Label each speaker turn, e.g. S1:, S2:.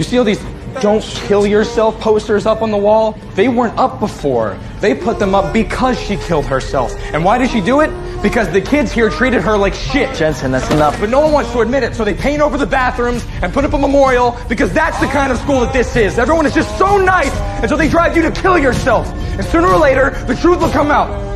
S1: You see all these don't kill yourself posters up on the wall? They weren't up before. They put them up because she killed herself. And why did she do it? Because the kids here treated her like shit.
S2: Jensen, that's enough.
S1: But no one wants to admit it, so they paint over the bathrooms and put up a memorial because that's the kind of school that this is. Everyone is just so nice until they drive you to kill yourself. And sooner or later, the truth will come out.